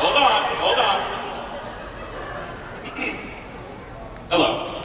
Hold on, hold on. Hello.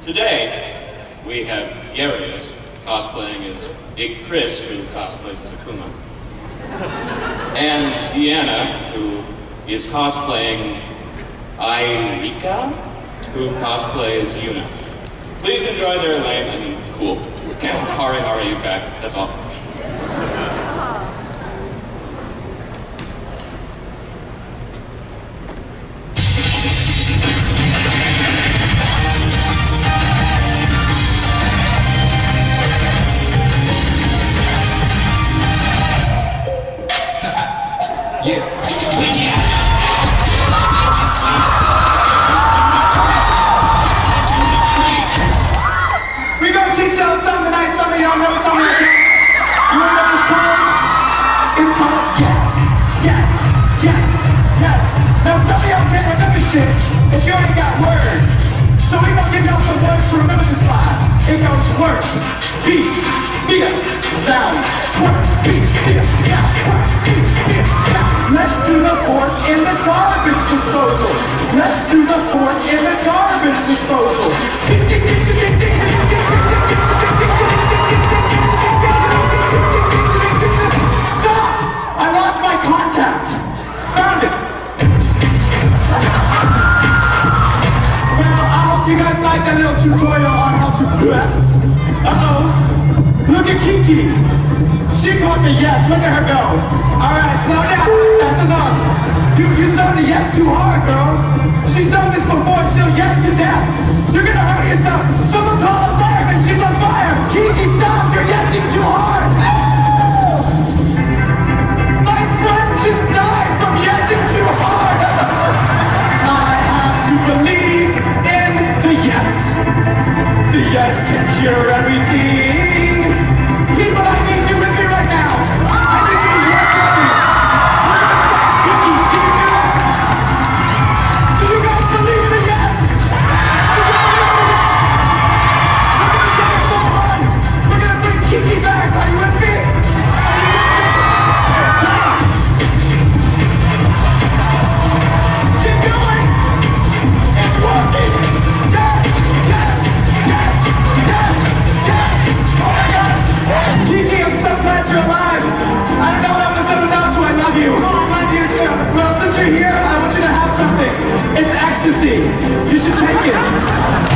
Today, we have Garius cosplaying as Big Chris, who cosplays as Akuma. And Deanna, who is cosplaying Irika, who cosplays Yuna. Please enjoy their lame, mean, cool. Hare Hare Yukai, that's all. We gonna teach y'all tonight. Some of y'all. You it's called? It's called yes, yes, yes, yes. Now some of y'all can't remember shit if you ain't got words. So we gonna give y'all some words to remember this by. It goes sound, work, beat, beat, sound, work, in the garbage disposal. Let's do the fork in the garbage disposal. Stop! I lost my contact. Found it. Well, I hope you guys like that little tutorial on how to dress. Uh-oh. Look at Kiki. She caught the yes. Look at her go. All right, slow down. Enough. You, you started to yes too hard, girl. She's done this before. She'll yes to death. You're gonna hurt yourself. Someone call a fireman. She's on fire. Kiki, stop. You're yesing too hard. My friend just died from yesing too hard. I have to believe in the yes. The yes can cure everything. Here, I want you to have something. It's ecstasy. You should take it.